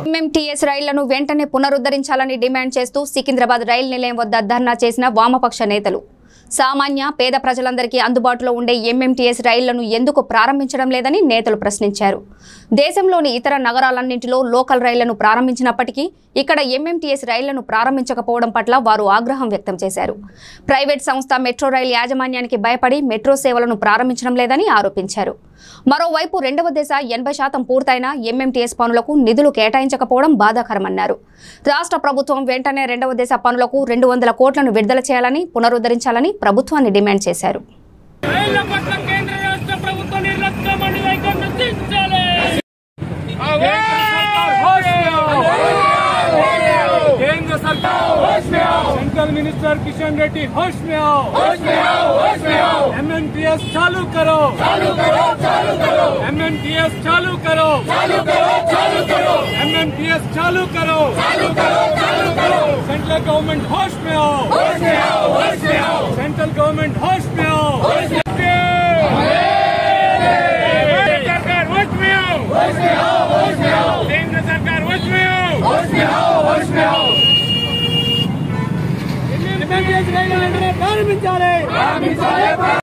MMTS రైళ్ళను వెంటనే పునరుద్ధరించాలని demand చేస్తూ సికింద్రాబాద్ రైలు నిలయం వద్ద ధర్నా చేసిన వామపక్ష నేతలు. సామాన్య పేద ప్రజలందరికీ అందుబాటులో ఉండే ఎంఎంటీఎస్ రైళ్ళను ఎందుకు ప్రారంభించడం లేదని నేతలు ప్రశ్నించారు. దేశంలోని ఇతర నగరాలన్నింటిలో లోకల్ రైళ్ళను ప్రారంభించినప్పటికీ ఇక్కడ ఎంఎంటీఎస్ రైళ్ళను ప్రారంభించకపోవడం పట్ల వారు ఆగ్రహం వ్యక్తం చేశారు. ప్రైవేట్ సంస్థ మెట్రో రైలు యాజమాన్యానికి భయపడి మెట్రో సేవలను ప్రారంభించడం లేదని ఆరోపించారు. మరోవైపు రెండవ దశ ఎనభై శాతం పూర్తయిన ఎంఎంటీఎస్ పనులకు నిధులు కేటాయించకపోవడం బాధాకరమన్నారు రాష్ట్ర ప్రభుత్వం వెంటనే రెండవ దశ పనులకు రెండు వందల కోట్లను విడుదల చేయాలని పునరుద్ధరించాలని ప్రభుత్వాన్ని డిమాండ్ చేశారు రైళ్ల పట్ల కేంద్ర రాష్ట్ర ప్రభుత్వ నిర్లక్ష్యమని వైఖరి గుర్తించాలి केंद्र सरकार सेंट्रल मिनिस्टर किशन रेड्डी होश में आओ होश में आओ होश में आओ एमएनटीएस चालू करो चालू करो चालू करो एमएनटीएस चालू करो चालू करो चालू करो एमएनटीएस चालू करो चालू करो चालू करो सेंट्रल गवर्नमेंट होश में आओ होश में आओ होश में आओ सेंट्रल गवर्नमेंट होश में आओ होश में सरकार होश में आओ होश में आओ होश में आओ केंद्र सरकार होश में आओ होश में आओ होश में आओ ప్రారంభించాలి ప్రారంభించాలి